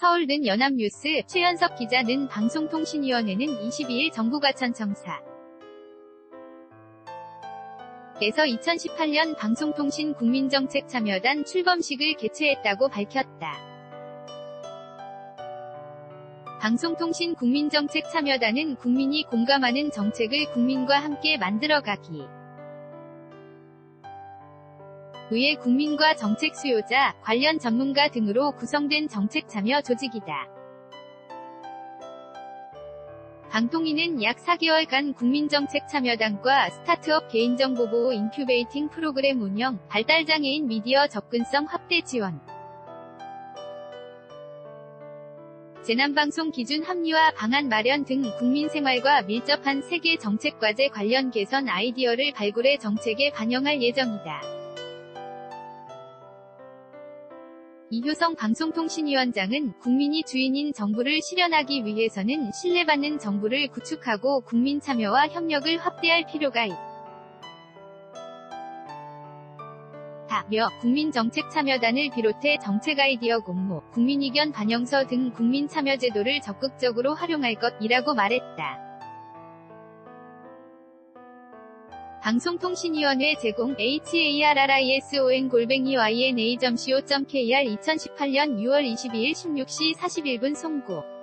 서울는 연합뉴스 최연석 기자는 방송통신위원회는 22일 정부과천청사 에서 2018년 방송통신 국민정책 참여단 출범식을 개최했다고 밝혔다. 방송통신 국민정책 참여단은 국민이 공감하는 정책을 국민과 함께 만들어가기 의회 국민과 정책 수요자, 관련 전문가 등으로 구성된 정책 참여 조직이다. 방통위는 약 4개월간 국민정책 참여단과 스타트업 개인정보보호 인큐베이팅 프로그램 운영, 발달장애인 미디어 접근성 확대 지원, 재난방송 기준 합리화 방안 마련 등 국민생활과 밀접한 세 개 정책과제 관련 개선 아이디어를 발굴해 정책에 반영할 예정이다. 이효성 방송통신위원장은 국민이 주인인 정부를 실현하기 위해서는 신뢰받는 정부를 구축하고 국민 참여와 협력을 확대할 필요가 있다. 며 국민정책참여단을 비롯해 정책 아이디어 공모, 국민의견 반영서 등 국민참여제도를 적극적으로 활용할 것이라고 말했다. 방송통신위원회 제공 HARRISON 골뱅이 YNA.co.kr 2018년 6월 22일 16시 41분 송고